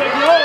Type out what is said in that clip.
Take